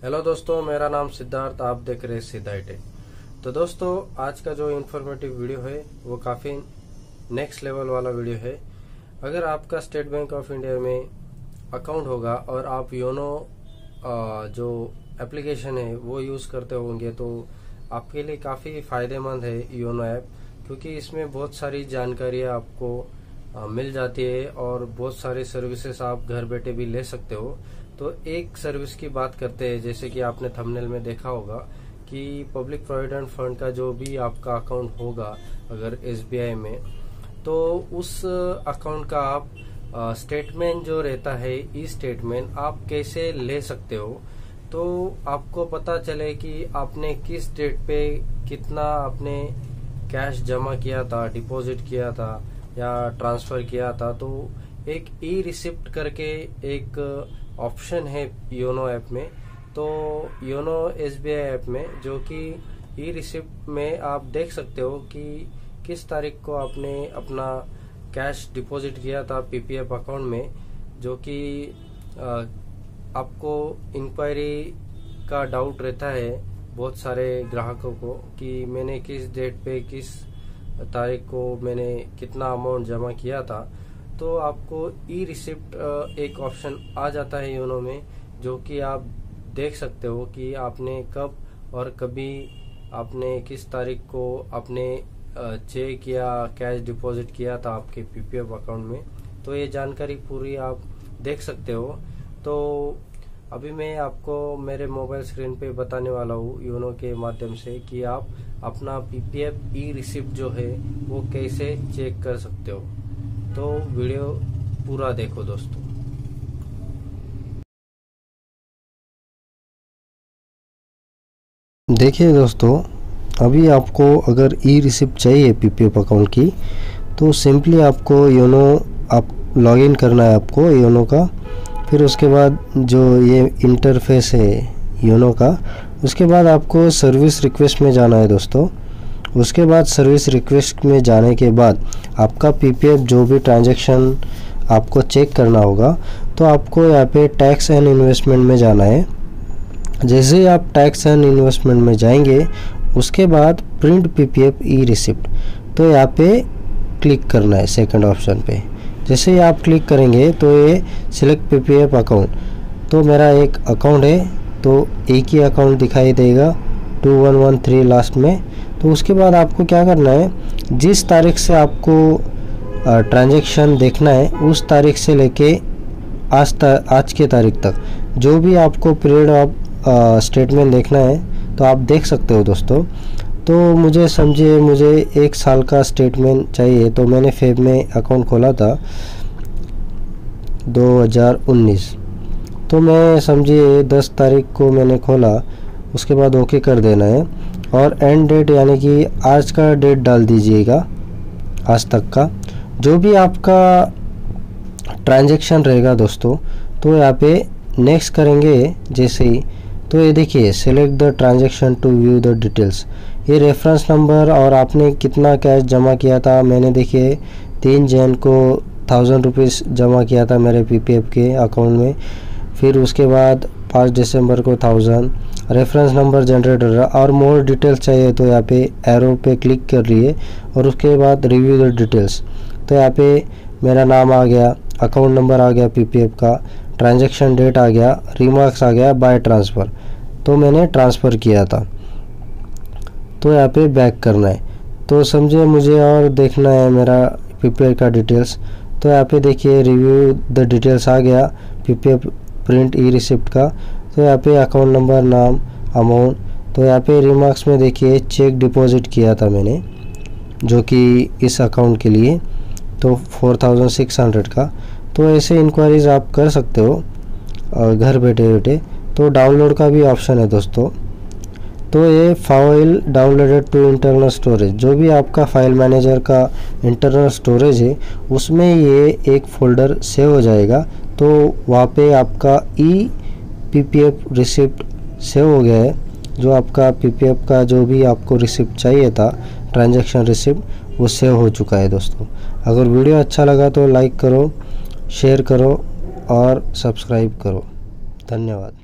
Hello दोस्तों, मेरा नाम सिद्धार्थ, आप देख रहे हैं सिद्धाइटे तो दोस्तों, आज का जो इन्फॉर्मेटिव वीडियो है, वो काफ़ी नेक्स्ट लेवल वाला वीडियो है। अगर आपका स्टेट बैंक ऑफ़ इंडिया में अकाउंट होगा और आप योनो जो एप्लीकेशन है, वो यूज़ करते होंगे तो आपके लिए काफ़ी फ़ायदेमंद है योनो ऐप क्योंकि इसमें बहुत सारी जानकारियाँ आपको मिल जाती है और बहुत सारी सर्विसेज़ आप घर बैठे भी ले सकते हो। तो एक सर्विस की बात करते हैं, जैसे कि आपने थंबनेल में देखा होगा कि पब्लिक प्रोविडेंट फंड का जो भी आपका अकाउंट होगा, अगर एसबीआई में तो उस अकाउंट का आप स्टेटमेंट जो रहता है, ई स्टेटमेंट आप कैसे ले सकते हो? तो आपको पता चले कि आपने किस डेट पे कितना आपने कैश जमा किया था डिपॉजिट किया था या ट्रांसफ़र किया था तो एक ई रिसिप्ट करके एक ऑप्शन है योनो ऐप में। तो योनो एसबीआई ऐप में, जो कि ई रिसिप्ट में आप देख सकते हो कि किस तारीख को आपने अपना कैश डिपॉजिट किया था पीपीएफ अकाउंट में, जो कि आपको इंक्वायरी का डाउट रहता है बहुत सारे ग्राहकों को कि मैंने किस डेट पे किस तारीख को मैंने कितना अमाउंट जमा किया था तो आपको ई रिसिप्ट एक ऑप्शन आ जाता है योनो में, जो कि आप देख सकते हो कि आपने कब और कभी आपने किस तारीख को आपने चेक या कैश डिपॉजिट किया था आपके पीपीएफ अकाउंट में। तो ये जानकारी पूरी आप देख सकते हो। तो अभी मैं आपको मेरे मोबाइल स्क्रीन पे बताने वाला हूँ योनो के माध्यम से कि आप अपना पीपीएफ ई रिसिप्ट जो है, वो कैसे चेक कर सकते हो। तो वीडियो पूरा देखो दोस्तों। देखिए दोस्तों, अभी आपको अगर ई रिसिप्ट चाहिए पीपीएफ अकाउंट की तो सिंपली आपको योनो, आप लॉगिन करना है आपको योनो का। फिर उसके बाद जो ये इंटरफेस है योनो का, उसके बाद आपको सर्विस रिक्वेस्ट में जाना है दोस्तों। उसके बाद सर्विस रिक्वेस्ट में जाने के बाद आपका पीपीएफ जो भी ट्रांजैक्शन आपको चेक करना होगा तो आपको यहाँ पे टैक्स एंड इन्वेस्टमेंट में जाना है। जैसे ही आप टैक्स एंड इन्वेस्टमेंट में जाएँगे, उसके बाद प्रिंट पीपीएफ ई रिसिप्ट तो यहाँ पे क्लिक करना है सेकंड ऑप्शन पे। जैसे ही आप क्लिक करेंगे तो ये सिलेक्ट पीपीएफ अकाउंट तो मेरा एक अकाउंट है तो एक ही अकाउंट दिखाई देगा two one one three last में. तो उसके बाद आपको क्या करना है, जिस तारीख से आपको ट्रांजैक्शन देखना है, उस तारीख से लेके आज तक आज के तारीख तक, जो भी आपको पीरियड ऑफ़ स्टेटमेंट देखना है तो आप देख सकते हो दोस्तों. तो मुझे समझिए, मुझे एक साल का स्टेटमेंट चाहिए। तो मैंने फेब में अकाउंट खोला था 2019 तो मैं समझिए 10 तारीख को मैंने खोला, उसके बाद ओके कर देना है। और एंड डेट यानी कि आज का डेट डाल दीजिएगा, आज तक का। जो भी आपका ट्रांजैक्शन रहेगा दोस्तों तो यहाँ पे नेक्स्ट करेंगे, जैसे ही तो ये देखिए select the transaction to view the details ये रेफरेंस नंबर और आपने कितना कैश जमा किया था, मैंने देखिए, तीन जैन को थाउज़ेंड रुपीज़ जमा किया था मेरे पीपीएफ के अकाउंट में। फिर उसके बाद पाँच दिसंबर को थाउज़ेंड रेफरेंस नंबर जनरेट हो रहा और मोर डिटेल्स चाहिए तो यहाँ पे एरो पे क्लिक कर लिए और उसके बाद रिव्यू द डिटेल्स तो यहाँ पे मेरा नाम आ गया। अकाउंट नंबर आ गया पीपीएफ का। ट्रांजैक्शन डेट आ गया रिमार्क्स आ गया बाय ट्रांसफ़र तो मैंने ट्रांसफ़र किया था। तो यहाँ पे बैक करना है। तो समझिए मुझे और देखना है मेरा पीपीएफ का डिटेल्स तो यहाँ पे देखिए रिव्यू द डिटेल्स आ गया पीपीएफ प्रिंट ई रिसिप्ट का। तो यहाँ पे अकाउंट नंबर नाम अमाउंट तो यहाँ पे रिमार्क्स में देखिए चेक डिपॉजिट किया था मैंने, जो कि इस अकाउंट के लिए। तो फोर थाउज़ेंड सिक्स हंड्रेड का। तो ऐसे इंक्वायरीज आप कर सकते हो घर बैठे बैठे। तो डाउनलोड का भी ऑप्शन है दोस्तों। तो ये file downloaded to internal storage जो भी आपका फ़ाइल मैनेजर का इंटरनल स्टोरेज है, उसमें ये एक फ़ोल्डर सेव हो जाएगा। तो वहाँ पे आपका ई पीपीएफ रिसिप्ट सेव हो गया है। जो आपका पीपीएफ का जो भी आपको रिसिप्ट चाहिए था ट्रांजैक्शन रिसिप्ट वो सेव हो चुका है दोस्तों। अगर वीडियो अच्छा लगा तो लाइक करो शेयर करो और सब्सक्राइब करो। धन्यवाद।